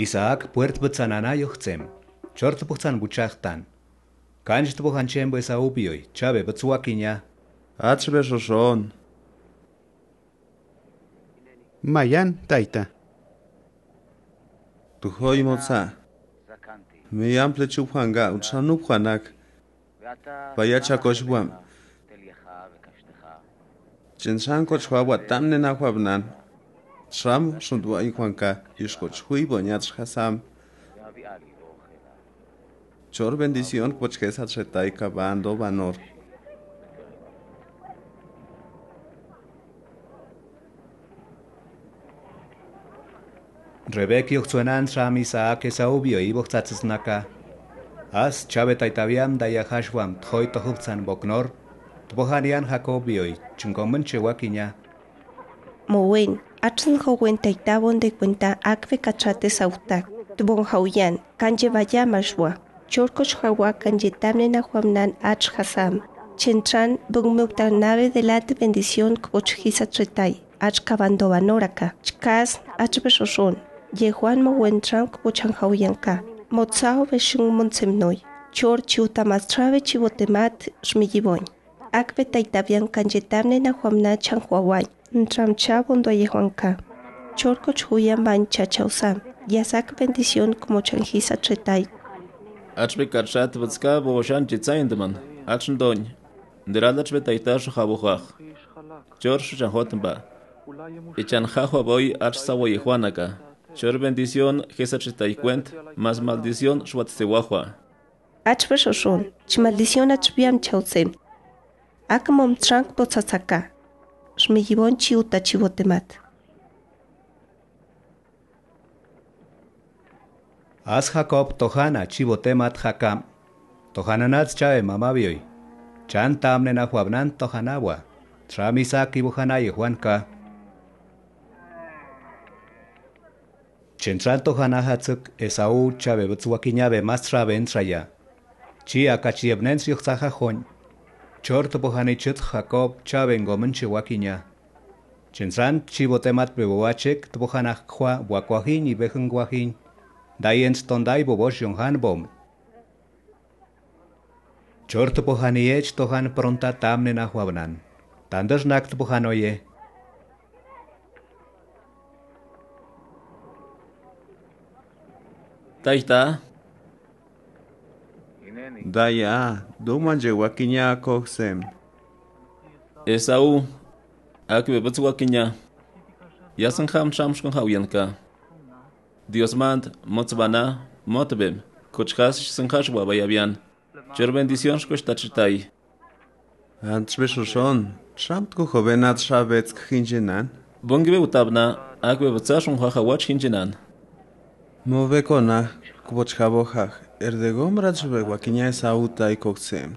Isaak puert bëtsan ana johtsem, qërt bëtsan buqahtan. Kanjt bëhan qem bë isa ubioj, qabe bëtsuakinja. Atshbe shoshon. Majan tajta. Të hoj moca. Me jam Шрам шунд байхванка ишгүй хүй боняц хасам. Чор бендисион поч хэсэд шатай ка бандо банор. Rebek jokzuen antzram izaak ezau bio ibohtzatzez naka. Az, txabeta eta bian daia jasuan tjoi tohutzan boknor, tbohanian jako bioi, txungon mentxe guakina. Atsun jowen taitabon de cuenta akve kachate sautak. Tbon hauyan, kanje vaya mashwa. Chorkosh hawa kanje tamne na huamnan ach hasam. Chentran bugmukta nave de la bendición kochhisa tretay. Ach kabando banoraka. Chkas ach beshoshon. Yehuan mowen tran kochan hauyanka. Motsao beshung monsemnoy. Chor chiuta mastrave chivotemat shmiyiboñ. Akve taitavian kanje tamne na huamna chan huaway. Ntram chabondo yehuanka. Chorko chuyan ban chachausam. Yasak bendición como chanjisa tretay. Achbe kachat vatska boshan chitsaindeman. Action doñ. Nderalach betaitash habuhaj. George chanhotenba. Ichan jajwa boy ach sawo yehuanaka. Chor bendición jesa chitaikwent. Más maldición shwatsehuahua. Achbe shoshon. Chmaldición achbiam chausem. Akamom trank potsatsaka. шмегибон чиута чивотемат. Аз Хакоб Тохана чивотемат хака. Тохана нац чаве мамавиой. Чан тамне на хуавнан Тоханава. Трамиса кибухана и хуанка. Чентран Тохана хацык Эсау чаве бацуакинябе мастра бентрая. Чи акачиебнен сьюхцаха. Chort bohanichut Jacob chabe ngomen chihuakiña. Chentran chivotemat beboachek tbohanach kwa buakwajin y bejengwajin. Dayens tondai bobos yonhan bom. Chort bohaniech tohan pronta tamne na huabnan. Tandas nakt bohanoye. Taita. Daya, ah, domanyewakiña coxem. Esaú, akibebetzwakiña, yasanjam shamshkon hawyanka. Dios mand, motzbana, motbem, kochkas sanjashwa bayabian. E Cher bendición shkoshtachitai. Antzbeshoshon, shamtko jovenat shavetsk hinjenan. Bongibe utabna, akibebetza shonjajawach hinjenan. Movekona, kubochkabojaj. Erdegon raczej łakinia jest auta i kokcem.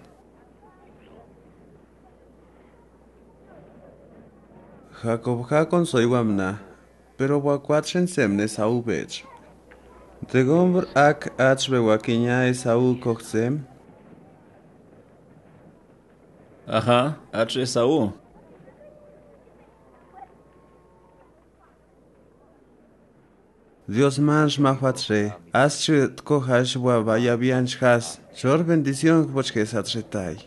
Jakob Hakon soiwamna, pero wakwatzen semne sau bech. Degombr ak achbe wakinia jest au kokcem. Aha, acz jest. Dios mahwatre, asche tkohash wa vaya bianch has, chor bendición bochke satretai.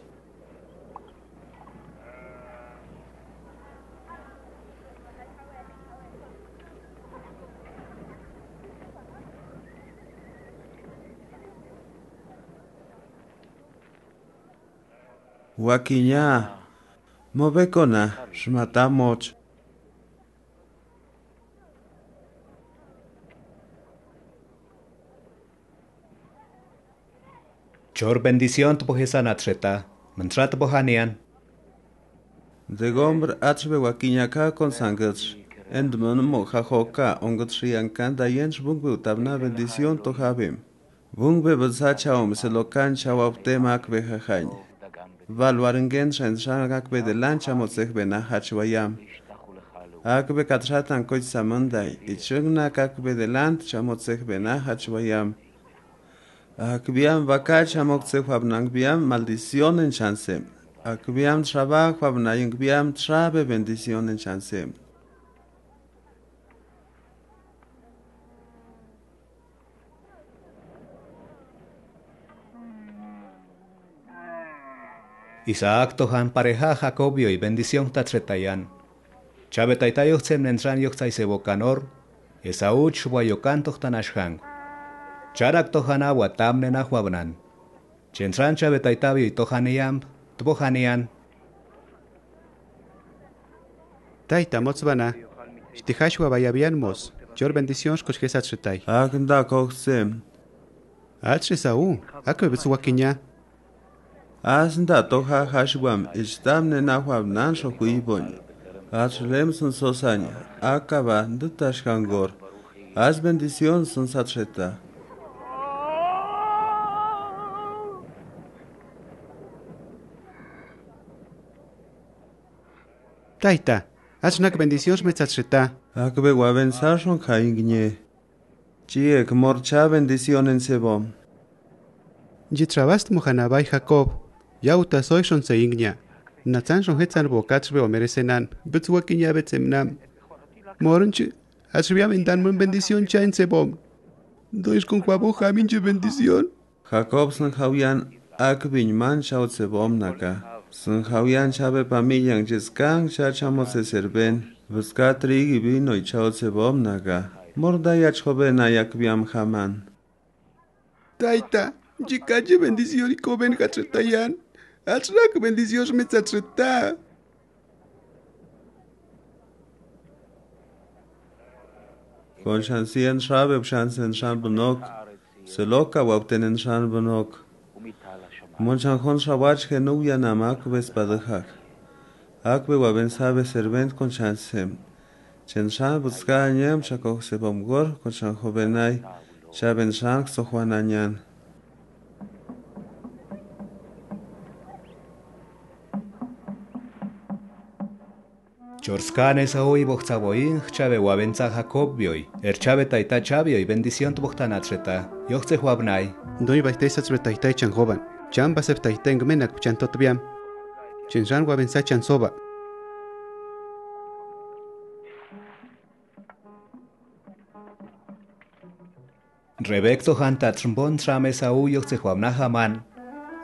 Wakinya, movekona, shmatamoch. Chor bendición tbohesan atreta. Mantrat bohanian. Degomr achbe wakinya ka con sangach. Endman mo jajoka ongot shiankan dayench bungbe tabna bendición to habim. Bungbe bazacha om se lokan chawapte mak bejajañ. Valwaringen shen shangak be de lancha motzech bena hachwayam. Akbe katratan koch samandai. Ichugna kakbe de lant chamotzech bena hachwayam. Akbiam vakat shamokse huabnan biam maldición en chance. Akbiam trabajo huabnayen biam trabe bendición en chance. Isaac tohan pareja Jacobio y bendición tatretayan. Chabetaitayos semnentran yoxtaisevocanor, Esaú chuayocantoch tanashang. Charak tohana watamne na huabnan. Chentrancha betaitabi tohaniyam, tbohaniyan. Taita motzbana, chtihashwa bayabianmos, chor bendiciones koshkesachutai. Aknda kohsim. Achri saú, akwe bitsuwakinya. Asnda toha hashwam, ishtamne na huabnan shokuibon. Achlem son sosanya, akaba, dutashkangor. As bendición son satreta. Taita. Achnak bendición metzatreta. Akbe guaben sarson kaingne. Chiek morcha bendición en sebom. Yitrabast mohanabay Jacob. Yauta soy shon seingnya. Natsan shon hetzan bokachbe o meresenan. Betsuwakinya betsemnam. Moronchi. Achriam indan mun bendición cha en sebom. Dois con kwabuja minche bendición. Jacob san jawian akbin man shaut sebom naka. San Javian Chabe Pamillan Jeskan Chachamo se serben. Vskatri Gibino i Chao Sebom Naga. Morda Yachobena Yakbiam Haman. Taita, Jikaji bendición y coben Hachetayan. Achrak bendición Metzacheta. Con Shansien Shabe Shansen Shanbunok. Seloka Waptenen Shanbunok. Benok. Monchan hon shawach que no ya namak vespadajak. Akbe waben sabe servent con chancem. Chen shan busca anyam chakok sebomgor con chan jovenay. Shaben shank sohuananyan. Chorskan Esaú y boxaboin, chave wabenza Jacob bioi. Erchave taita chavio y bendición tu boxtanatreta. Yochze huabnai. Doi baite satretaita chan jovan. Chan basep taita engmenak chan totbiam. Chen ran wabensa chan soba. Rebek tohan tatrmbon tram Esaú yochze huabna haman.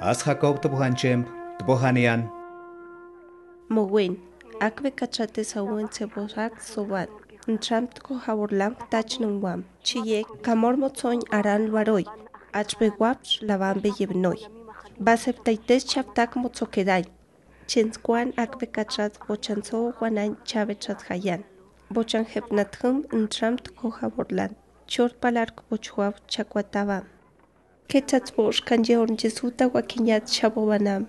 As Jacob tobohanian. Mowin, akbe kachate sawen sebosak sobat. Ntramt ko haworlang tach nungwam. Chiye kamor motsoñ aran luaroy. Achbe waps lavan beyebnoy. Bazep taitez txaptak motzok edai. Txentzkoan akbekatzat botxantzo guanain txabetzat hayan, Botxan jepnat hum entramt koja borlan. Txort palark botxuab txakoataba. Bosh kanje hor nizuta guakinat xabobanam.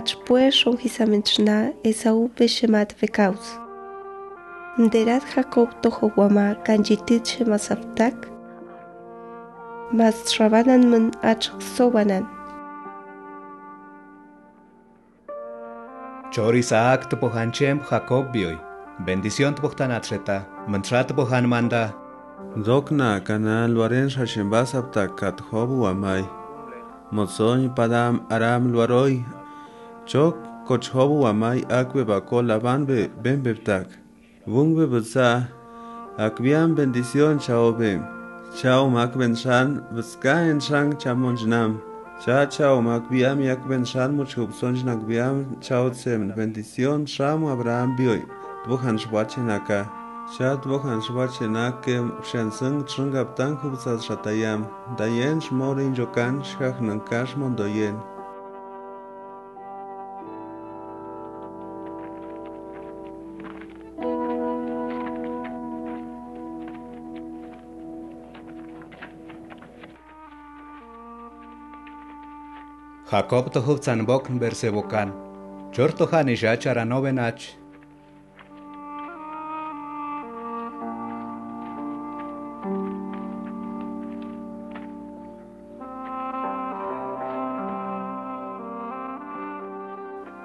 paçpueshun hisamichnaj Esaúpe xematl vekaus. Nderat Jacob tohowama kanyitit xemasaptak, mas xabananmin achak sobanan. Choris aak topohanchem Jacob bioi, bendición topohtanacheta, mantrat topohan manda. Dokna kana luaren shashembasaptak kathobu amai. Mozoñ padam aram luaroi Chok kochhobu amai akwe bakola banbe benbeptak. Bungbe butsa. Akbian bendición chaobe. Chao makben shan butska en shang chamonjnam. Cha chao makbiam yakben shan muchubsonj nakbiam chao tsem. Bendición shamu Abraham bioi. Dbuhan shwachenaka. Cha dbuhan shwachenake shensen chungaptan kubsa shatayam. Dayen shmorin yokan shhahnankash mondoyen. Jacob tohub zanbok bersevokan. Chortohan ishachara novenach.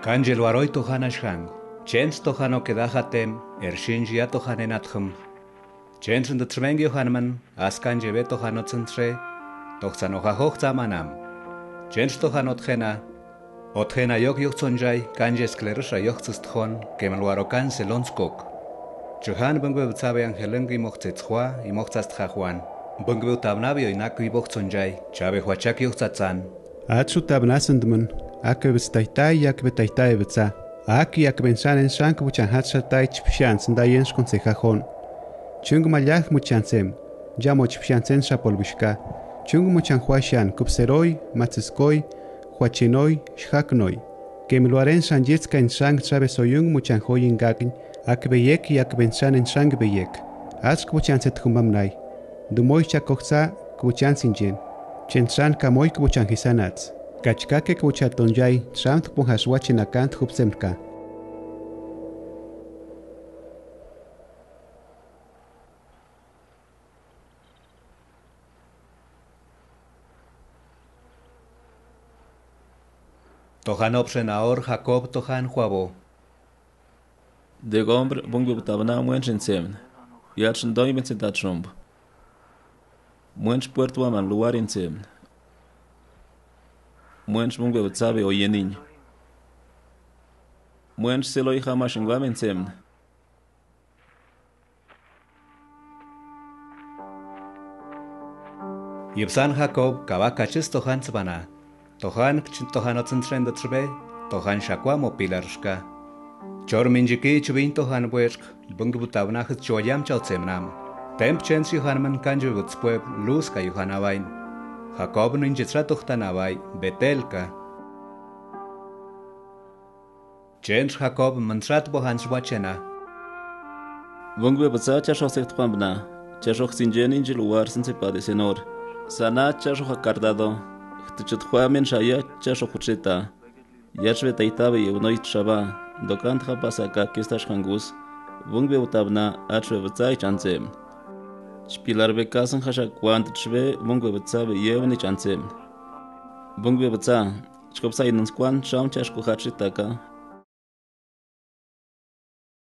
Kanjel waroi tohan ashang. Chens tohan okedahatem, ershin jia tohanen atkhum. Chens und tsmengi hanman, askan jebe tohanotzen tre, tohzanoha hochzamanam. manam. Chens tohano tchena, otchena yok yok tsonjai, kanje sklerusha yok tsistchon, kemelwaro kan selonskok. Chuhan bungwe btsabe angelengi mochtzetzhua, y mochtzastjajuan. Bungwe tabnabio inaku ibok tsonjai, chabe huachak yok tzatzan. Atsu tabnasendman, akebes taitai yakbe taitai betsa. Aki yakben shanen shank buchan hatsa tai chpshan sendayens consejajon. Chung malyaj muchansem, jamo chpshansen shapolbishka. Chung muchan huashan kupseroi, matziskoi, huachinoi, shaknoi. Kemluaren shan yetska en shang trabe soyung muchan hoyin gagin, akbeyek yakben shanen shang beyek. Ask humamnai. Dumoy chakoksa kuchan sinjen. Chenshan kamoy kuchan hisanats. Kachkake kuchatonjay, tramt kuhaswachinakant hupsemka. Tohan obszenaor Jakob tohan huabo. De gombr bungu tabna mwenchen sevn. Yachin doimen se tachomb. Mwench puerto aman lugar in sevn. Mwench bungu betsabe oyenin. Mwench selo i hamashin gwamen sevn. Yepsan Jacob kabaka chistohan zbana. Tohanak chintohanotzintlen de trbe, tohan xacuamo pilarxca. Chorminjiqui chubin tohanbuerx, bungbutavnaj choyam chaltsemnam. Temp chensi hanman kanjo butzpueb, luzca yuhanabain. Jacob ninjitzratuhtanabai, betelka. Chench Jacob mantrat bohans wachena. Bungwe batsa chashosek tpambna, chashok sinjenin jiluar sinsepa de senor. Sana chashok akardado. Htachuthuamen shaya chashokuchita. Yachve taitabe yeunoi chaba. Dokant hapasaka kistash hangus. Wungbe utabna achwe wutzai chancem. Szpilarbe kasan hasha kwant chwe wungbe wutzabe yeuni chancem. Wungbe wutza. Chkopsa inunskwan cham chashkuhachitaka.